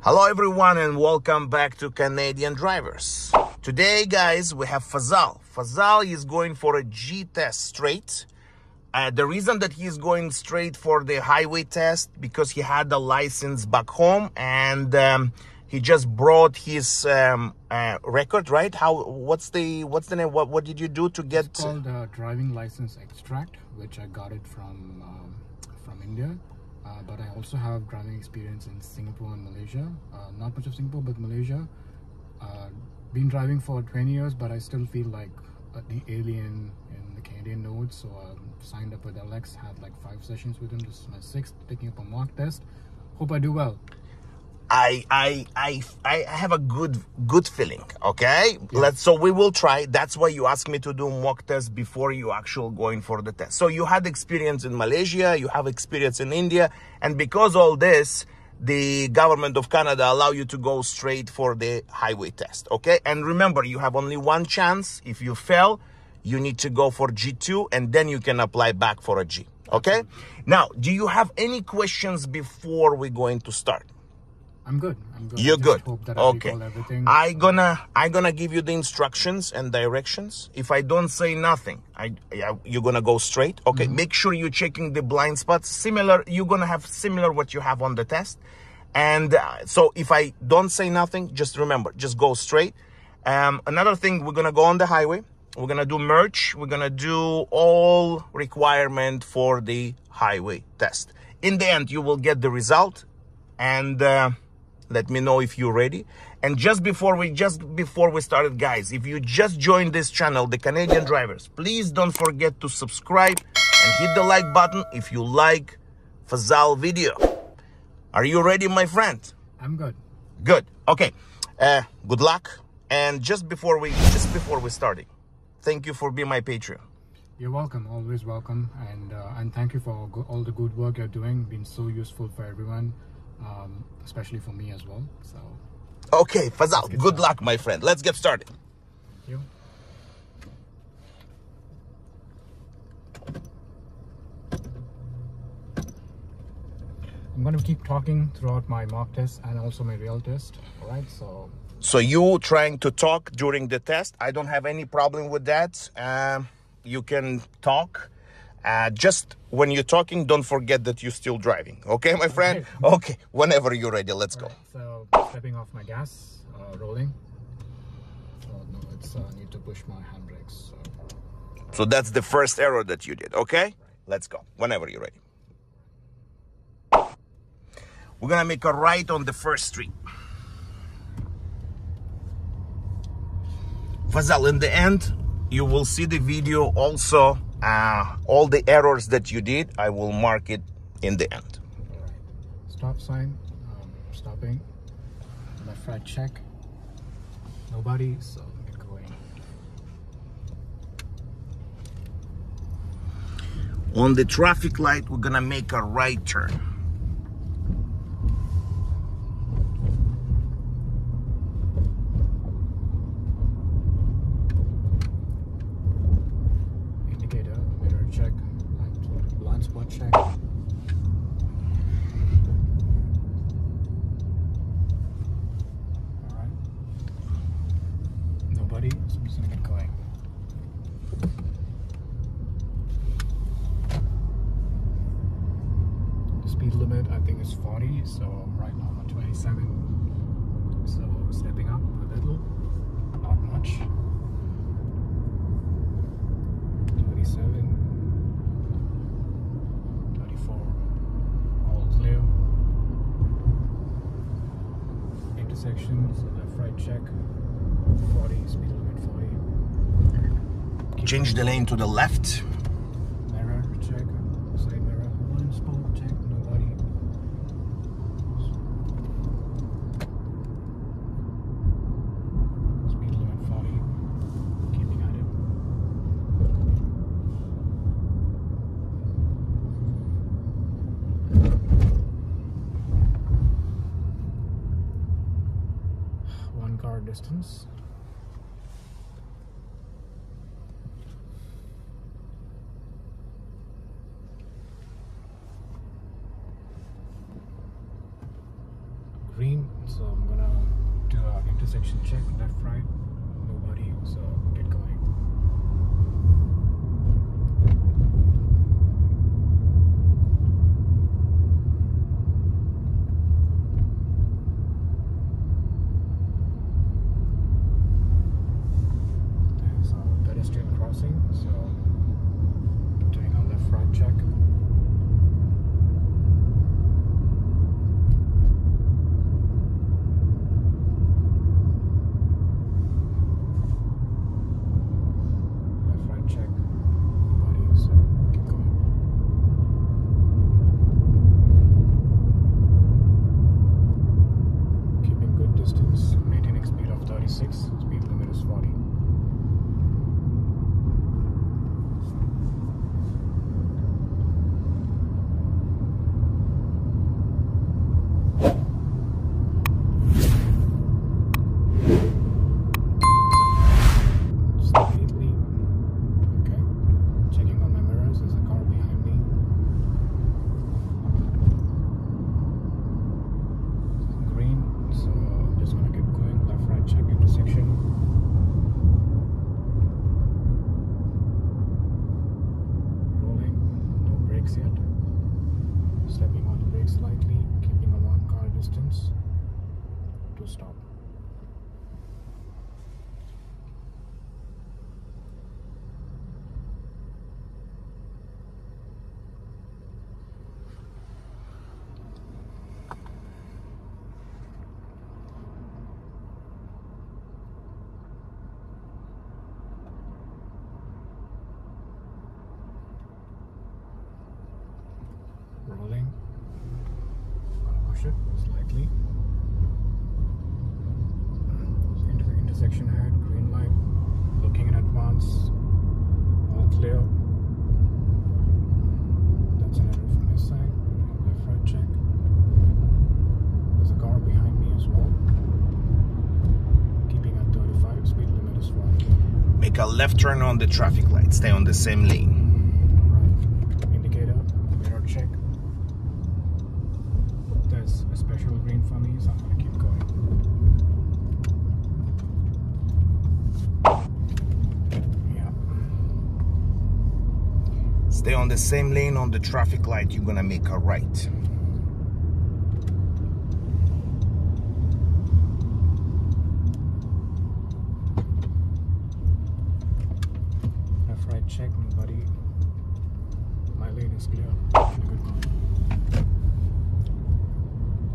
Hello everyone and welcome back to Canadian Drivers. Today guys we have Fazal. Fazal is going for a G test straight. Uh, the reason that he is going straight for the highway test because he had the license back home and um, he just brought his um, uh, record right how what's the what's the name what, what did you do to get It's called uh, driving license extract, which I got it from um, from India. Uh, but I also have driving experience in Singapore and Malaysia. Uh, not much of Singapore, but Malaysia. Uh, been driving for 20 years, but I still feel like uh, the alien in the Canadian nodes. So I signed up with LX, had like five sessions with him. This is my sixth, taking up a mock test. Hope I do well. I I I I have a good good feeling. Okay, let's. So we will try. That's why you asked me to do mock test before you actual going for the test. So you had experience in Malaysia, you have experience in India, and because all this, the government of Canada allow you to go straight for the highway test. Okay, and remember, you have only one chance. If you fail, you need to go for G2, and then you can apply back for a G. Okay. Now, do you have any questions before we going to start? I'm good. I'm good. You're good. Hope that I Okay. I gonna I gonna give you the instructions and directions. If I don't say nothing, I, I you're gonna go straight. Okay. Mm-hmm. Make sure you're checking the blind spots. Similar, you're gonna have similar what you have on the test. And uh, so if I don't say nothing, just remember, just go straight. Um, another thing, we're gonna go on the highway. We're gonna do merch. We're gonna do all requirement for the highway test. In the end, you will get the result and uh, let me know if you're ready. And just before we just before we started guys if you just joined this channel the canadian drivers please don't forget to subscribe and hit the like button if you like fazal video. Are you ready my friend? I'm good. good. Okay. Uh good luck. And just before we just before we starting thank you for being my patreon. You're welcome, always welcome, and uh, and thank you for all, all the good work you're doing. Been so useful for everyone, um, especially for me as well. So okay fazal good started. luck my friend let's get started thank you. I'm going to keep talking throughout my mock test and also my real test. All right, so So you trying to talk during the test? I don't have any problem with that. Um, you can talk. Uh, just when you're talking, don't forget that you're still driving. Okay, my friend? Okay. Whenever you're ready, let's go. so stepping off my gas, uh, rolling. Oh no, it's uh, need to push my handbrakes. So. So that's the first error that you did. Okay? Let's go. Whenever you're ready. We're gonna make a right on the first street. Fazal, in the end, you will see the video also. Uh, all the errors that you did, I will mark it in the end. Stop sign. Um, stopping. Left right check. Nobody, so get going. On the traffic light, we're gonna make a right turn. Indicator, mirror check, blind, blind spot check. Alright. Nobody, so I'm just gonna get going. The speed limit I think is 40, so right now I'm at 27. So stepping up a little, not much. 27, 34, all clear. Intersections, left right check, 40, speed limit 40. Keep Change the lane to the left. Mirror check, side mirror, blind spot check, nobody. Speed limit 40, keeping at it. One car distance. it, slightly. Inter intersection ahead, green light, looking in advance, all clear. That's an arrow from this side, left right check. There's a car behind me as well, keeping at 35, speed limit as well. Make a left turn on the traffic light, stay on the same lane. on the same lane on the traffic light, you're gonna make a right. Left right check buddy. My lane is clear.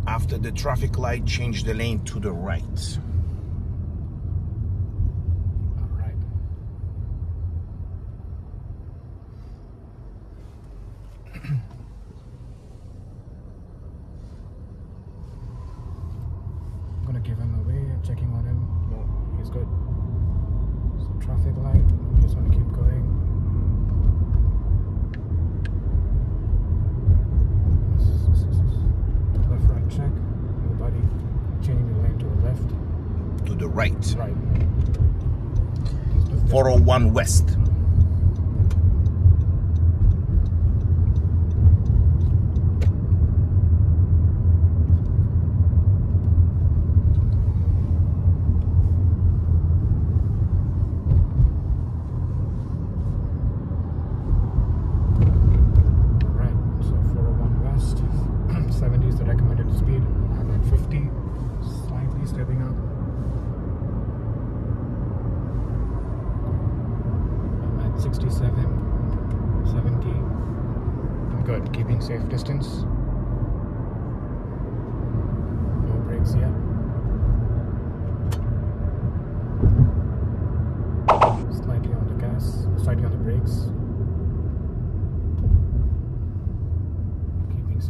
After the traffic light, change the lane to the right. the right. Right. 401 West.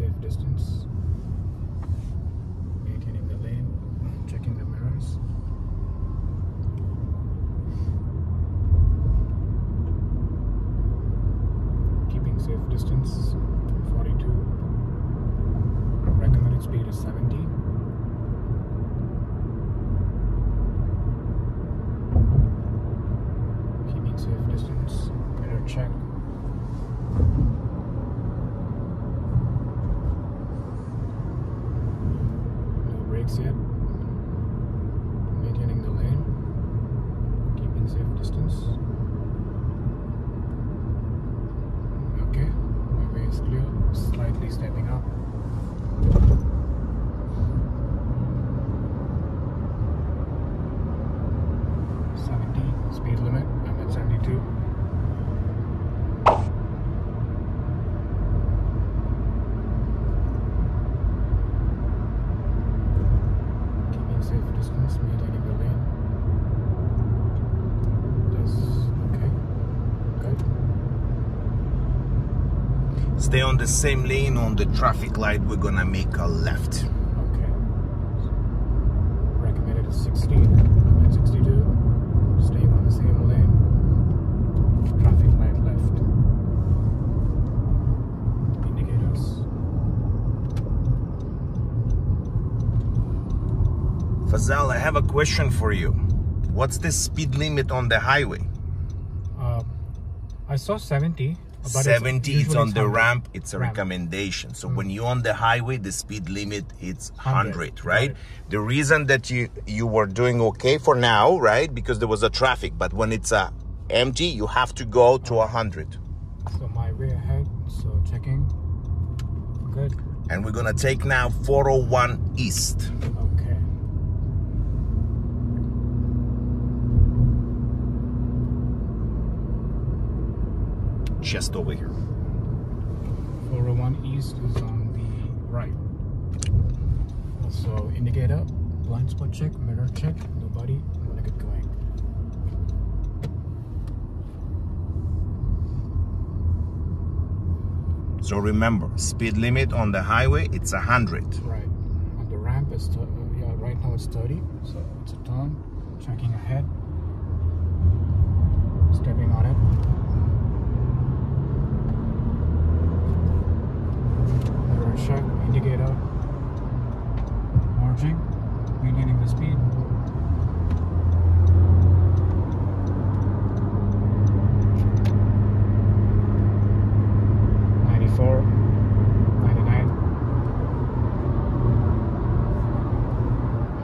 safe distance. Stay on the same lane on the traffic light. We're gonna make a left. Okay. Recommended is 60. I'm 62. Staying on the same lane. Traffic light left. Indicators. Fazal, I have a question for you. What's the speed limit on the highway? Um, I saw 70. But 70 it's usually on the ramp it's a Ramp. recommendation so when you're on the highway the speed limit it's 100, 100, right right. the reason that you you were doing okay for now right because there was a traffic but when it's uh, empty you have to go to 100 So my way ahead. So checking. Good. and we're gonna take now 401 east Okay. Just over here 401 East is on the right. Also, indicator, blind spot check, mirror check, nobody. I'm gonna get going. so remember speed limit on the highway it's 100 Right. On the ramp is, uh, yeah, right now it's 30, so it's a turn. Checking ahead. Stepping on it. Mirror check, indicator. Merging, maintaining the speed. Ninety-four, ninety-nine.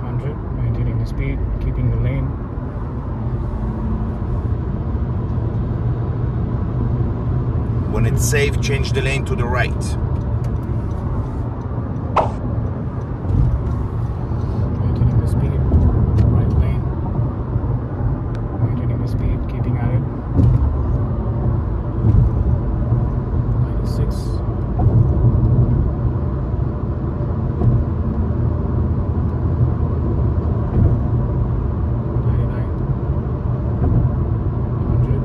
100, maintaining the speed, keeping the lane. when it's safe change the lane to the right Maintaining the speed, right lane. Maintaining the speed, keeping at it. 96. Ninety-nine. Hundred.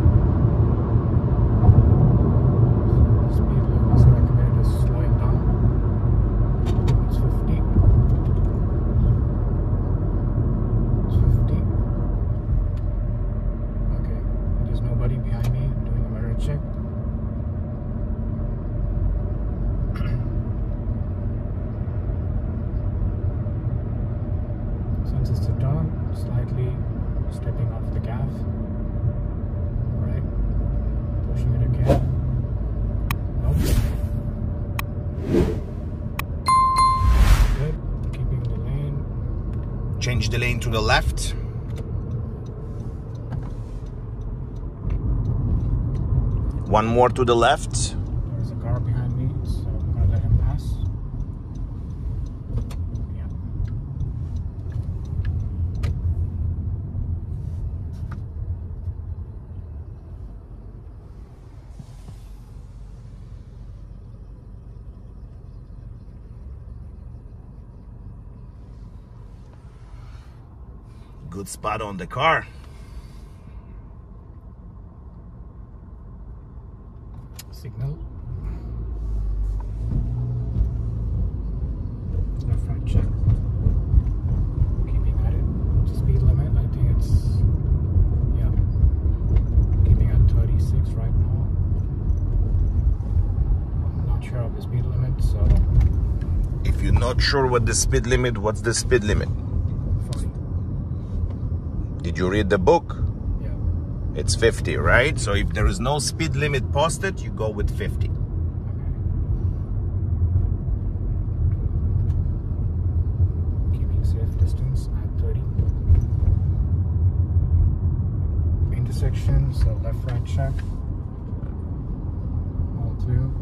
Speed limit is recommended is slowing down. It's fifty. It's 50. Okay, there's nobody behind me I'm doing a mirror check. Since it's a turn, slightly stepping off the gas. Alright, pushing it again. Nope. Good, keeping the lane. change the left. One more to the left There's a car behind me, so I'm gonna let him pass. Yeah. Good spot on the car Signal. Left right check. Keeping at it. The speed limit, I think it's yeah. Keeping at 36 right now. I'm not sure of the speed limit, so if you're not sure what the speed limit what's the speed limit 40. Did you read the book? Yeah. It's 50, right? So if there is no speed limit posted, you go with 50. Okay. Keeping safe distance at 30. So left right check. All two.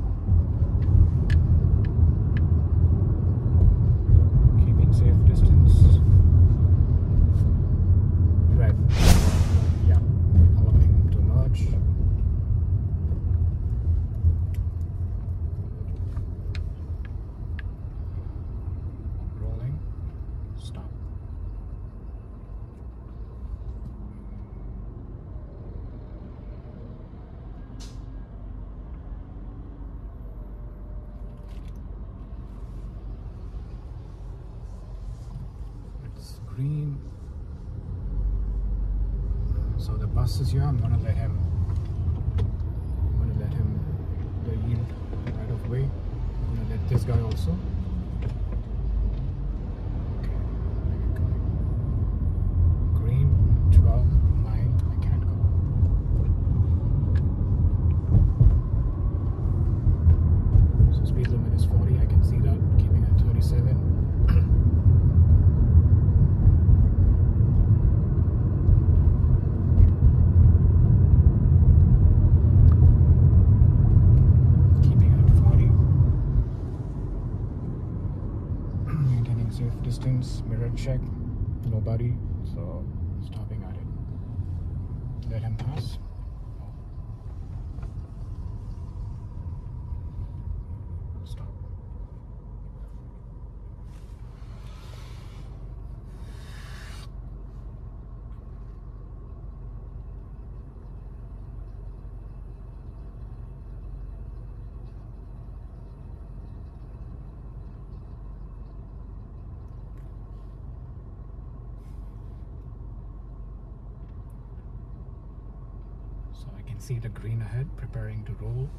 So I can see the green ahead preparing to roll.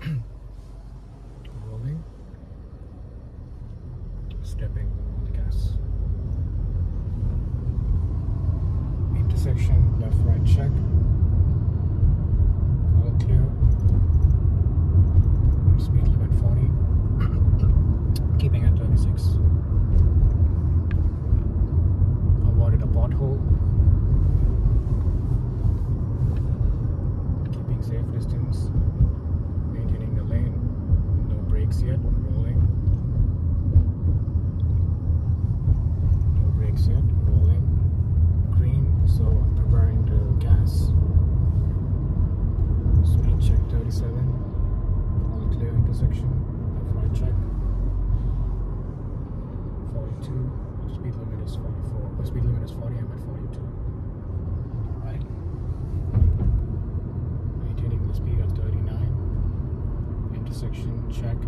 47 all clear intersection left right check 42 speed limit is 44 the speed limit is 40 I'm at 42 all right maintaining the speed of 39 intersection check.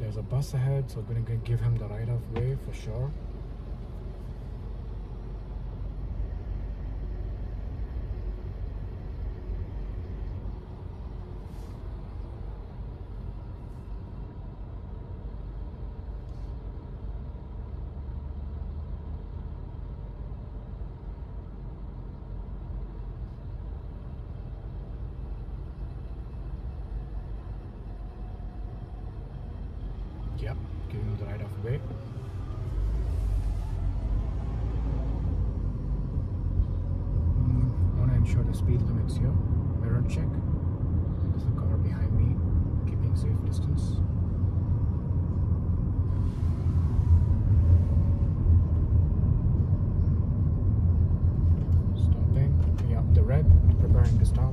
There's a bus ahead, so we're gonna give him the right of way for sure. Yep, giving him the right of way. Mm, I want to ensure the speed limits here. Mirror check. There's a car behind me, keeping safe distance. Stopping. Yeah, the red, preparing to stop.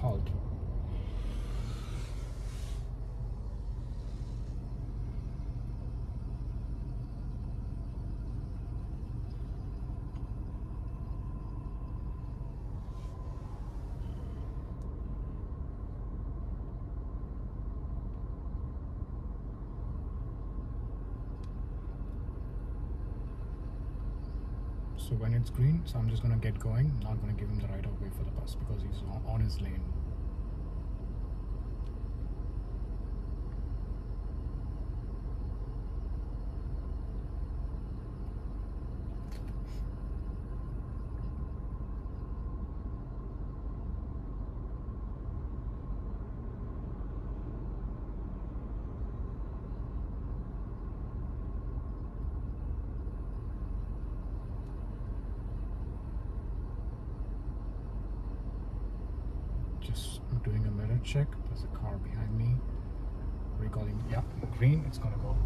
Halt. Green, so I'm just gonna get going. Not gonna give him the right of way for the bus because he's on his lane. Just doing a mirror check. There's a car behind me. Recalling, yeah, green. It's gonna go.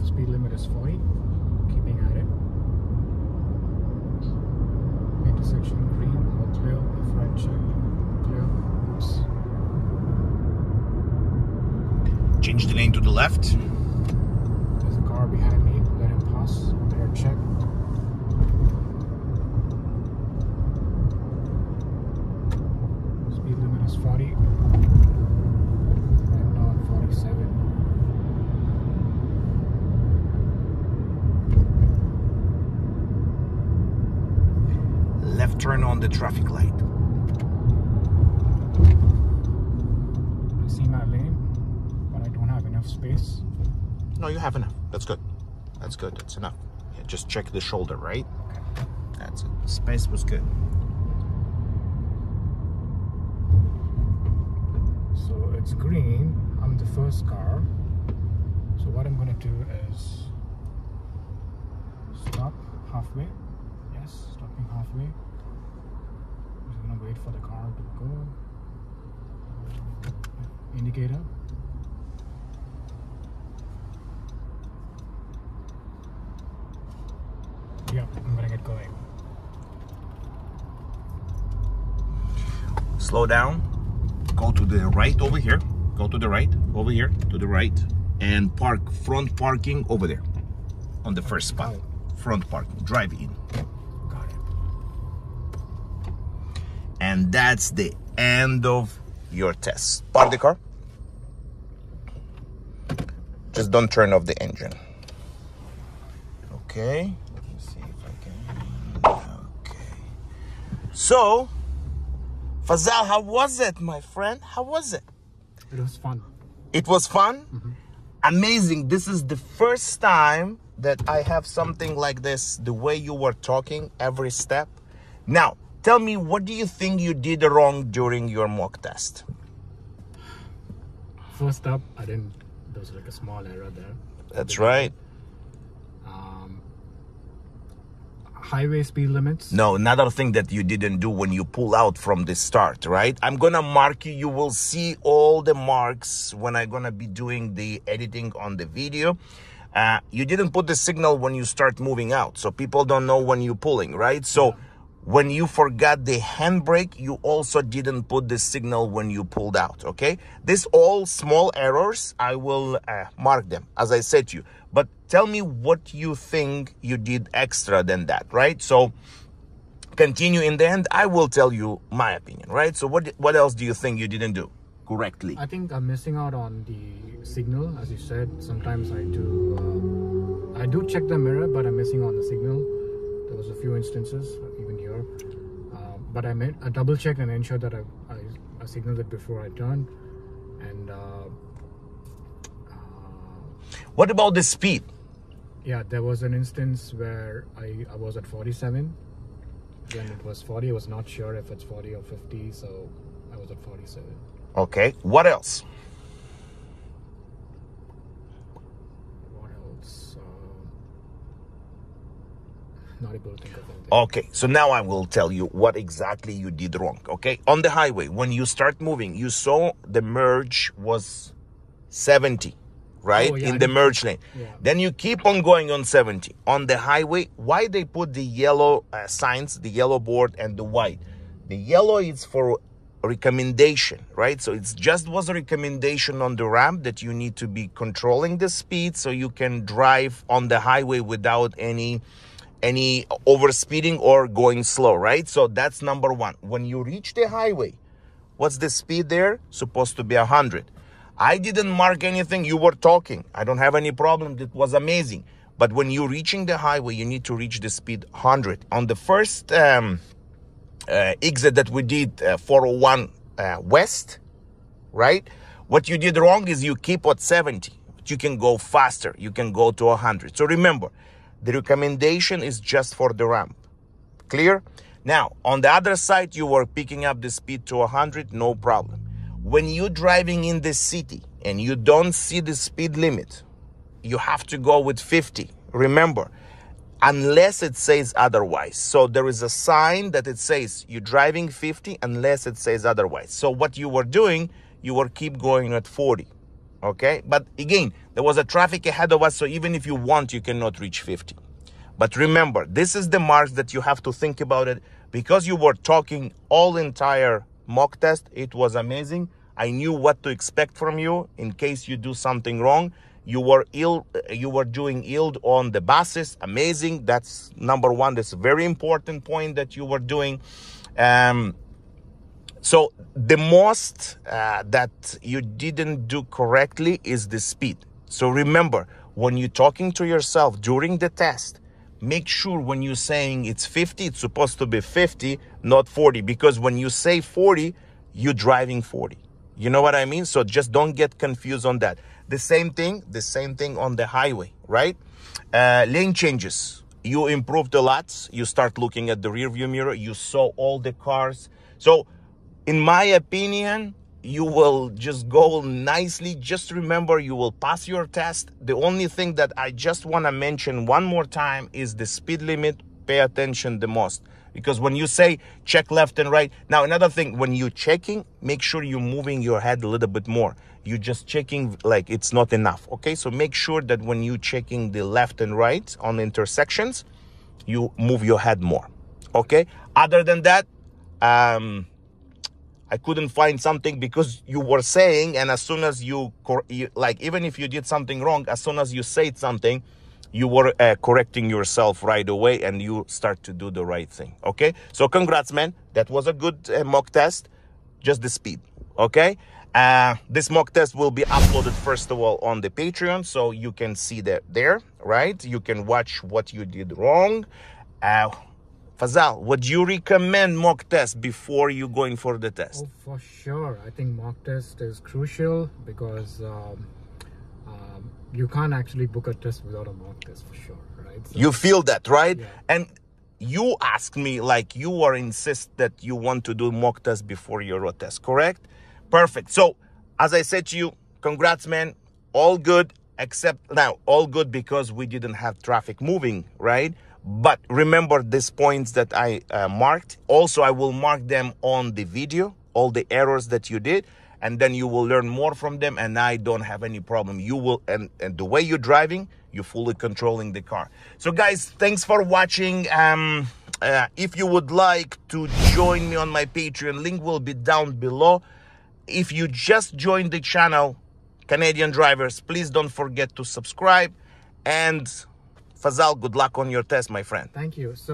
The speed limit is 40. Keeping at it. Intersection green. All clear. Left right check. Clear. Oops. Change the lane to the left. There's a car behind me. Let him pass. Mirror check. Speed limit is 40. Right now at 47. Left turn on the traffic light. I see my lane, but I don't have enough space. No, you have enough. That's good. That's good. That's enough. Yeah, just check the shoulder, right? That's it. The space was good. So it's green. I'm the first car. So what I'm gonna do is stop halfway. Yes, stopping halfway. Wait for the car to go. Indicator. Yeah, I'm gonna get going. Slow down. Go to the right over here. Go to the right over here to the right and park front parking over there on the first spot. Front parking. Drive in. Got it. And that's the end of your test. Park the car. Just don't turn off the engine. Okay. Let me see if I can. Okay. So, Fazal, how was it, my friend? How was it? It was fun. It was fun. Mm-hmm. Amazing. This is the first time that I have something like this, the way you were talking every step. Now, tell me, what do you think you did wrong during your mock test? First up, I didn't. There was like a small error there. That's right. Um, highway speed limits. No, another thing that you didn't do when you pull out from the start, right? I'm gonna mark you. You will see all the marks when I'm gonna be doing the editing on the video. Uh, you didn't put the signal when you start moving out, so people don't know when you're pulling, right? So when you forgot the handbrake, you also didn't put the signal when you pulled out, okay? This all small errors, I will uh, mark them, as I said to you. But tell me what you think you did extra than that, right? So continue in the end, I will tell you my opinion, right? So what what else do you think you didn't do correctly? I think I'm missing out on the signal, as you said. Sometimes I do, uh, I do check the mirror, but I'm missing on the signal. There was a few instances, Uh, but I made a double check and ensured that I, I, I signaled it before I turned. And uh, what about the speed? yeah, there was an instance where I, I was at 47. When it was 40, I was not sure if it's 40 or 50, so I was at 47. Okay. What else? What else? Uh, not able to think of anything. Okay, so now I will tell you what exactly you did wrong. Okay, on the highway, when you start moving, you saw the merge was 70, right? Oh, yeah, In the merge lane. yeah. Then you keep on going on 70. On the highway, why they put the yellow uh, signs, the yellow board and the white? The yellow is for recommendation, right? So it's just was a recommendation on the ramp that you need to be controlling the speed so you can drive on the highway without any any overspeeding or going slow, right? So that's number 1. When you reach the highway, what's the speed there? Supposed to be 100. I didn't mark anything. You were talking. I don't have any problem. It was amazing. But when you're reaching the highway, you need to reach the speed 100. On the first um, uh, exit that we did, uh, 401 uh, West, right? What you did wrong is you keep at 70. But you can go faster. You can go to 100. So remember, the recommendation is just for the ramp. Clear? Now, on the other side, you were picking up the speed to 100, no problem. When you're driving in the city and you don't see the speed limit, you have to go with 50. Remember, unless it says otherwise. So there is a sign that it says you're driving 50 unless it says otherwise. So what you were doing, you were keep going at 40. Okay? But again, there was a traffic ahead of us, so even if you want, you cannot reach 50. But remember, this is the marks that you have to think about it because you were talking all entire mock test. It was amazing. I knew what to expect from you in case you do something wrong. You were ill. You were doing yield on the buses. Amazing. That's number one. That's a very important point that you were doing. Um, so the most uh, that you didn't do correctly is the speed. So remember, when you're talking to yourself during the test, make sure when you're saying it's 50, it's supposed to be 50, not 40. Because when you say 40, you're driving 40. You know what I mean? So just don't get confused on that. The same thing, the same thing on the highway, right? Uh, lane changes. You improved a lot. You start looking at the rear view mirror. You saw all the cars. So, in my opinion, you will just go nicely. Just remember, you will pass your test. The only thing that I just want to mention one more time is the speed limit. Pay attention the most. Because when you say check left and right, now another thing, when you're checking, make sure you're moving your head a little bit more. You're just checking like it's not enough. Okay, so make sure that when you're checking the left and right on intersections, you move your head more. Okay, other than that, um, I couldn't find something because you were saying, and as soon as you, like, even if you did something wrong, as soon as you said something, you were uh, correcting yourself right away and you start to do the right thing. Okay. So congrats, man. That was a good uh, mock test. Just the speed. Okay. Uh, this mock test will be uploaded first of all on the Patreon, so you can see that there, right? You can watch what you did wrong. Uh, Fazal, would you recommend mock test before you going for the test? Oh, for sure. I think mock test is crucial because um, um, you can't actually book a test without a mock test for sure, right? So, You feel that, right? Yeah. And you asked me like you are insist that you want to do mock test before your road test, correct? Perfect. So, as I said to you, congrats, man. All good, except now, all good because we didn't have traffic moving, right? But remember these points that I uh, marked. Also, I will mark them on the video, all the errors that you did, and then you will learn more from them. And I don't have any problem. You will, and, and the way you're driving, you're fully controlling the car. So, guys, thanks for watching. Um, uh, if you would like to join me on my Patreon, link will be down below. If you just joined the channel, Canadian drivers, please don't forget to subscribe. And Fazal, good luck on your test, my friend. Thank you. So